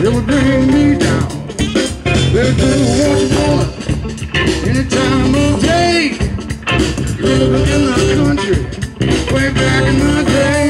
it would bring me down. They couldn't watch woman any way back in the day.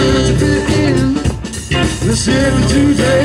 trying to fit in. This every Tuesday.